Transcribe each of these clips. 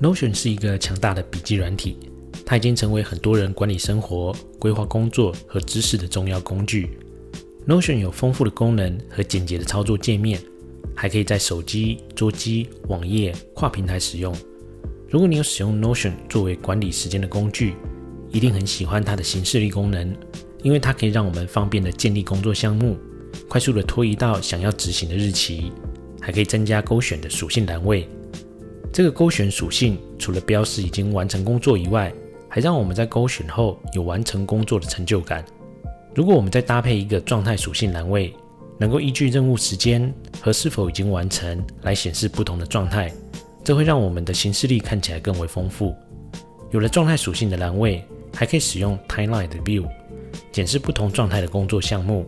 Notion 是一个强大的笔记软体，它已经成为很多人管理生活、规划工作和知识的重要工具。Notion 有丰富的功能和简洁的操作界面，还可以在手机、桌机、网页跨平台使用。如果你有使用 Notion 作为管理时间的工具，一定很喜欢它的行事历功能，因为它可以让我们方便的建立工作项目，快速的拖移到想要执行的日期，还可以增加勾选的属性栏位。这个勾选属性除了标示已经完成工作以外，还让我们在勾选后有完成工作的成就感。如果我们再搭配一个状态属性栏位，能够依据任务时间和是否已经完成来显示不同的状态，这会让我们的行事历看起来更为丰富。有了状态属性的栏位，还可以使用 Timeline 的 View，检视不同状态的工作项目，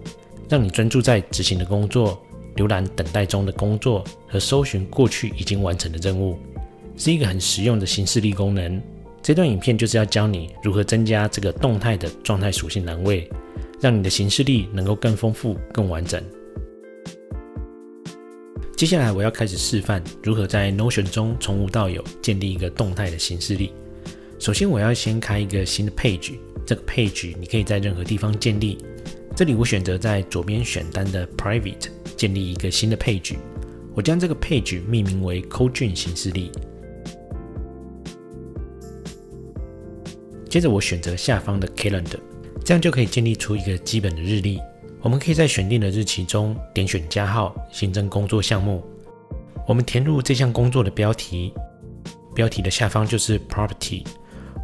让你专注在执行的工作、浏览等待中的工作和搜寻过去已经完成的任务。是一个很实用的行事力功能。这段影片就是要教你如何增加这个动态的状态属性栏位，让你的行事力能够更丰富、更完整。接下来我要开始示范如何在 Notion 中从无到有建立一个动态的行事力。首先，我要先开一个新的 page，这个 page 你可以在任何地方建立。这里我选择在左边选单的 Private 建立一个新的 page，我将这个 page 命名为 Code 剑形式力。接着我选择下方的 Calendar，这样就可以建立出一个基本的日历。我们可以在选定的日期中点选加号，新增工作项目。我们填入这项工作的标题，标题的下方就是 Property，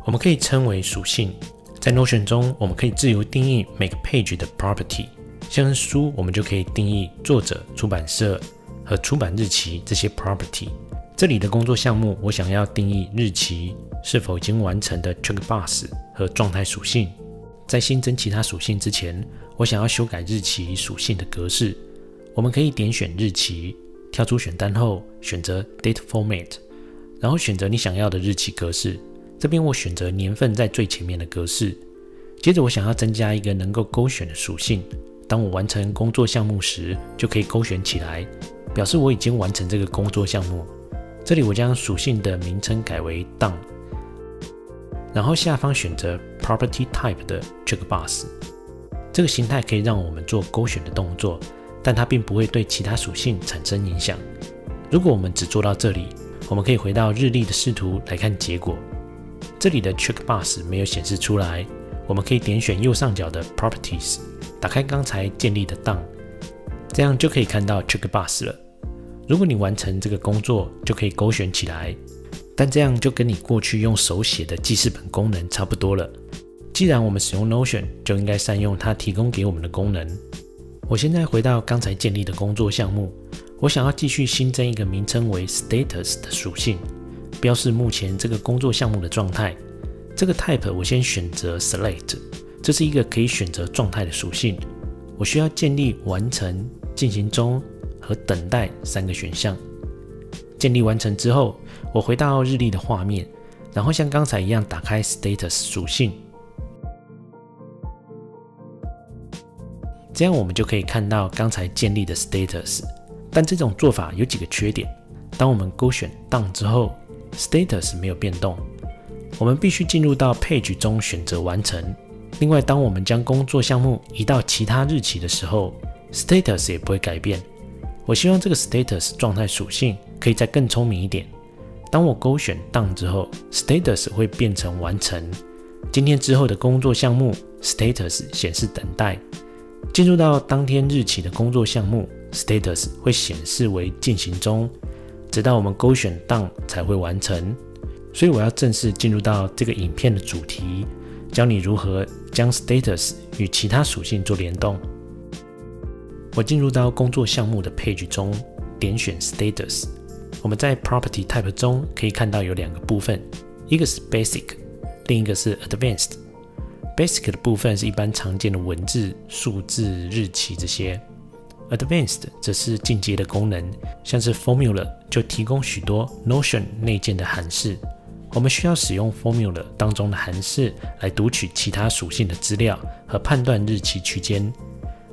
我们可以称为属性。在 Notion 中，我们可以自由定义每个 page 的 Property。像是书，我们就可以定义作者、出版社和出版日期这些 Property。这里的工作项目，我想要定义日期。是否已经完成的 checkbox 和状态属性，在新增其他属性之前，我想要修改日期属性的格式。我们可以点选日期，跳出选单后选择 Date Format，然后选择你想要的日期格式。这边我选择年份在最前面的格式。接着我想要增加一个能够勾选的属性，当我完成工作项目时，就可以勾选起来，表示我已经完成这个工作项目。这里我将属性的名称改为 Done。然后下方选择 Property Type 的 Checkbox，这个形态可以让我们做勾选的动作，但它并不会对其他属性产生影响。如果我们只做到这里，我们可以回到日历的视图来看结果。这里的 Checkbox 没有显示出来，我们可以点选右上角的 Properties，打开刚才建立的档，这样就可以看到 Checkbox 了。如果你完成这个工作，就可以勾选起来。但这样就跟你过去用手写的记事本功能差不多了。既然我们使用 Notion，就应该善用它提供给我们的功能。我现在回到刚才建立的工作项目，我想要继续新增一个名称为 Status 的属性，标示目前这个工作项目的状态。这个 Type 我先选择 Select，这是一个可以选择状态的属性。我需要建立完成、进行中和等待三个选项。建立完成之后，我回到日历的画面，然后像刚才一样打开 Status 属性，这样我们就可以看到刚才建立的 Status。但这种做法有几个缺点：当我们勾选 down 之后，Status 没有变动，我们必须进入到 Page 中选择完成。另外，当我们将工作项目移到其他日期的时候，Status 也不会改变。我希望这个 Status 状态属性。可以再更聪明一点。当我勾选 Done 之后，Status 会变成完成。今天之后的工作项目 Status 显示等待。进入到当天日期的工作项目 Status 会显示为进行中，直到我们勾选 Done 才会完成。所以我要正式进入到这个影片的主题，教你如何将 Status 与其他属性做联动。我进入到工作项目的 Page 中，点选 Status。我们在 Property Type 中可以看到有两个部分，一个是 Basic，另一个是 Advanced。Basic 的部分是一般常见的文字、数字、日期这些，Advanced 则是进阶的功能，像是 Formula 就提供许多 Notion 内建的函式。我们需要使用 Formula 当中的函式来读取其他属性的资料和判断日期区间。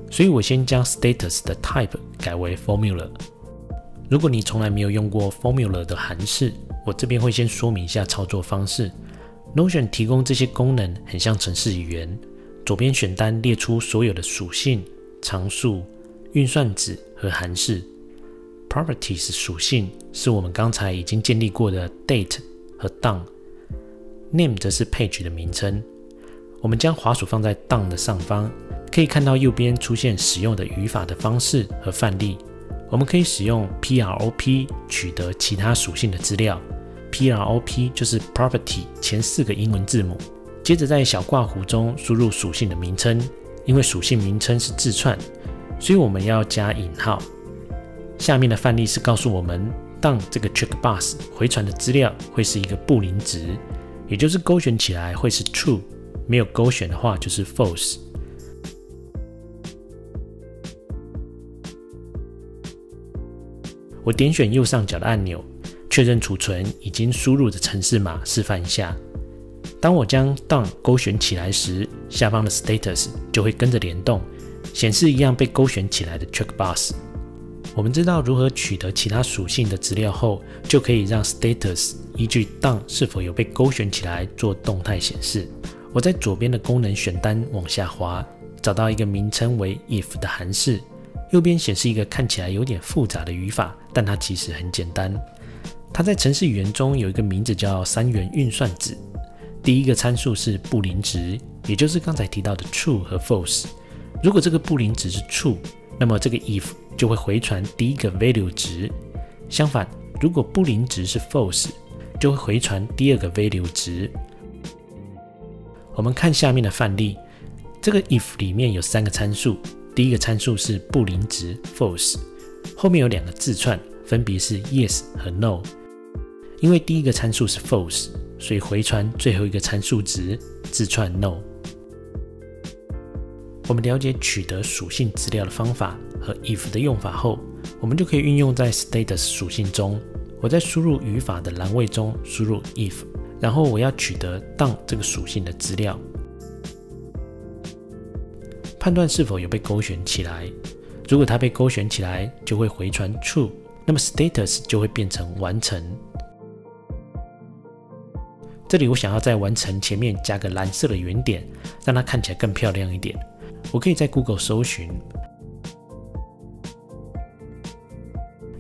所以我先将 Status 的 Type 改为 Formula。如果你从来没有用过 Formula 的函式，我这边会先说明一下操作方式。Notion 提供这些功能很像程式语言，左边选单列出所有的属性、常数、运算子和函式。Properties 属性是我们刚才已经建立过的 date 和 done。Name 则是 page 的名称。我们将滑鼠放在 done 的上方，可以看到右边出现使用的语法的方式和范例。我们可以使用 prop 取得其他属性的资料。prop 就是 property 前四个英文字母。接着在小括弧中输入属性的名称，因为属性名称是字串，所以我们要加引号。下面的范例是告诉我们，当这个 checkbox 回传的资料会是一个布林值，也就是勾选起来会是 true，没有勾选的话就是 false。我点选右上角的按钮，确认储存已经输入的城市码，示范一下。当我将 done 勾选起来时，下方的 status 就会跟着联动，显示一样被勾选起来的 checkbox。我们知道如何取得其他属性的资料后，就可以让 status 依据 done 是否有被勾选起来做动态显示。我在左边的功能选单往下滑，找到一个名称为 if 的函式，右边显示一个看起来有点复杂的语法，但它其实很简单。它在程式语言中有一个名字叫三元运算子，第一个参数是布林值，也就是刚才提到的 true 和 false。如果这个布林值是 true，那么这个 if 就会回传第一个 value 值，相反，如果布林值是 false，就会回传第二个 value 值。我们看下面的范例，这个 if 里面有三个参数，第一个参数是布林值 false，后面有两个字串，分别是 yes 和 no。因为第一个参数是 false，所以回传最后一个参数值字串 no。我们了解取得属性资料的方法和 if 的用法后，我们就可以运用在 status 属性中。我在输入语法的栏位中输入 if，然后我要取得 done 这个属性的资料，判断是否有被勾选起来。如果它被勾选起来，就会回传 true，那么 status 就会变成完成。这里我想要在完成前面加个蓝色的圆点，让它看起来更漂亮一点。我可以在 Google 搜寻，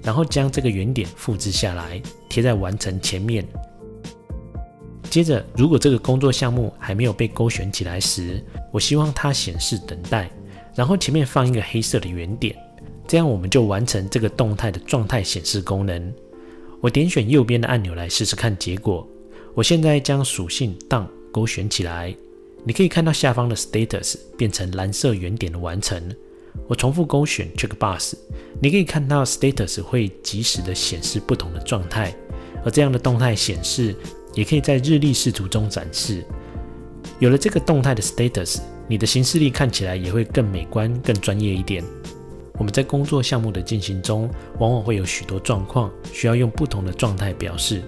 然后将这个圆点复制下来，贴在完成前面。接着，如果这个工作项目还没有被勾选起来时，我希望它显示等待，然后前面放一个黑色的圆点，这样我们就完成这个动态的状态显示功能。我点选右边的按钮来试试看结果。我现在将属性 done 勾选起来。你可以看到下方的 status 变成蓝色圆点的完成。我重复勾选 checkbox，你可以看到 status 会及时的显示不同的状态，而这样的动态显示也可以在日历视图中展示。有了这个动态的 status，你的行事历看起来也会更美观、更专业一点。我们在工作项目的进行中，往往会有许多状况需要用不同的状态表示。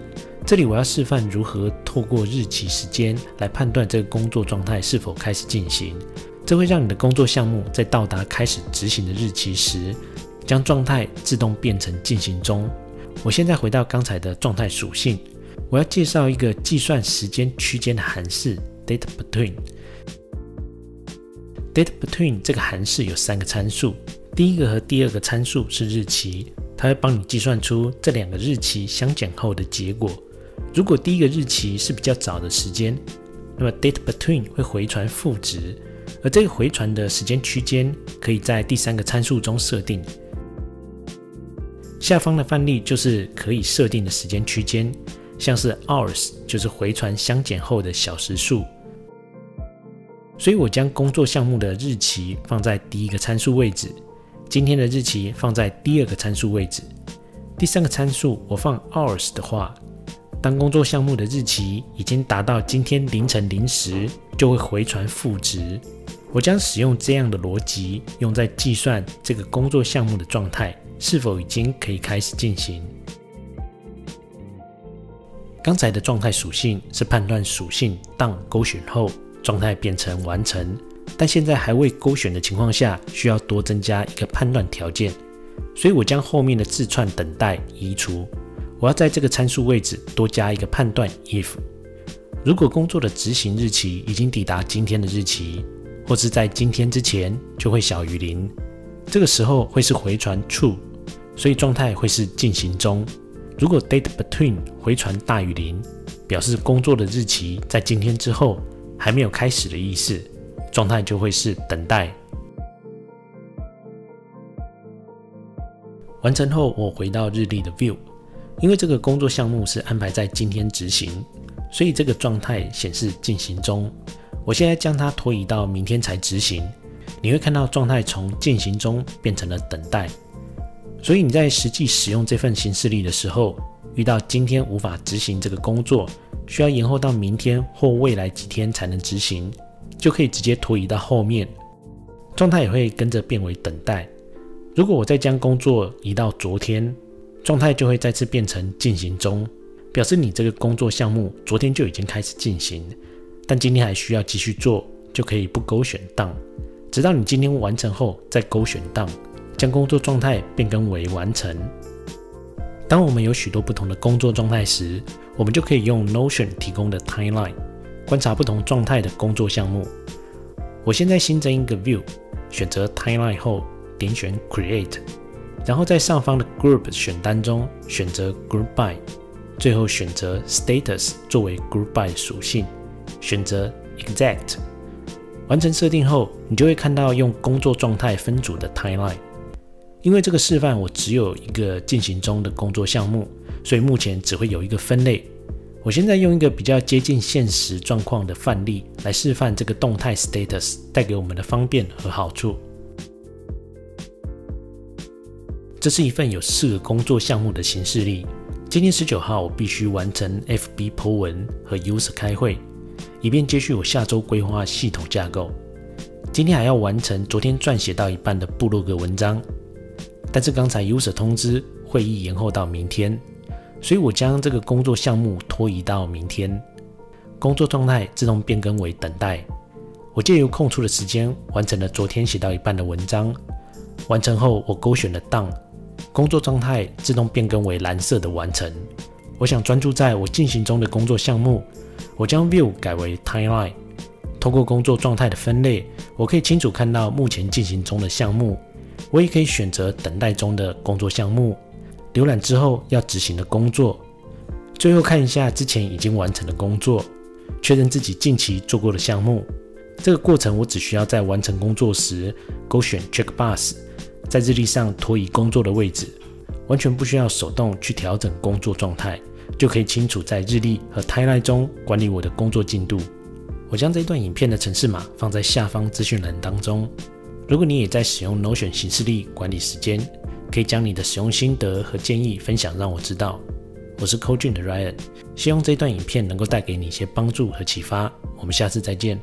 这里我要示范如何透过日期时间来判断这个工作状态是否开始进行。这会让你的工作项目在到达开始执行的日期时，将状态自动变成进行中。我现在回到刚才的状态属性，我要介绍一个计算时间区间的函式 date between。date between 这个函式有三个参数，第一个和第二个参数是日期，它会帮你计算出这两个日期相减后的结果。如果第一个日期是比较早的时间，那么 date between 会回传负值，而这个回传的时间区间可以在第三个参数中设定。下方的范例就是可以设定的时间区间，像是 hours 就是回传相减后的小时数。所以我将工作项目的日期放在第一个参数位置，今天的日期放在第二个参数位置，第三个参数我放 hours 的话。当工作项目的日期已经达到今天凌晨零时，就会回传负值。我将使用这样的逻辑用在计算这个工作项目的状态是否已经可以开始进行。刚才的状态属性是判断属性当勾选后状态变成完成，但现在还未勾选的情况下，需要多增加一个判断条件，所以我将后面的字串等待移除。我要在这个参数位置多加一个判断 if。如果工作的执行日期已经抵达今天的日期，或是在今天之前，就会小于零。这个时候会是回传 true，所以状态会是进行中。如果 date between 回传大于零，表示工作的日期在今天之后还没有开始的意思，状态就会是等待。完成后，我回到日历的 view，因为这个工作项目是安排在今天执行，所以这个状态显示进行中。我现在将它拖移到明天才执行，你会看到状态从进行中变成了等待。所以你在实际使用这份行事历的时候，遇到今天无法执行这个工作，需要延后到明天或未来几天才能执行，就可以直接拖移到后面，状态也会跟着变为等待。如果我再将工作移到昨天，状态就会再次变成进行中，表示你这个工作项目昨天就已经开始进行，但今天还需要继续做，就可以不勾选档，直到你今天完成后再勾选档，将工作状态变更为完成。当我们有许多不同的工作状态时，我们就可以用 Notion 提供的 Timeline 观察不同状态的工作项目。我现在新增一个 View，选择 Timeline 后。点选 Create，然后在上方的 Group 选单中选择 Group by，最后选择 Status 作为 Group by 属性，选择 Exact。完成设定后，你就会看到用工作状态分组的 Timeline。因为这个示范我只有一个进行中的工作项目，所以目前只会有一个分类。我现在用一个比较接近现实状况的范例来示范这个动态 Status 带给我们的方便和好处。这是一份有四个工作项目的形式历。今天十九号，我必须完成 FB Po 文和 User 开会，以便接续我下周规划系统架构。今天还要完成昨天撰写到一半的部落格文章，但是刚才 User 通知会议延后到明天，所以我将这个工作项目拖移到明天。工作状态自动变更为等待。我借由空出的时间完成了昨天写到一半的文章。完成后，我勾选了 Done。工作状态自动变更为蓝色的完成。我想专注在我进行中的工作项目，我将 View 改为 Timeline。通过工作状态的分类，我可以清楚看到目前进行中的项目。我也可以选择等待中的工作项目，浏览之后要执行的工作，最后看一下之前已经完成的工作，确认自己近期做过的项目。这个过程我只需要在完成工作时勾选 Check Box。在日历上拖移工作的位置，完全不需要手动去调整工作状态，就可以清楚在日历和 Timeline 中管理我的工作进度。我将这段影片的程式码放在下方资讯栏当中。如果你也在使用 Notion 形式力管理时间，可以将你的使用心得和建议分享让我知道。我是 c o j u n 的 Ryan，希望这段影片能够带给你一些帮助和启发。我们下次再见。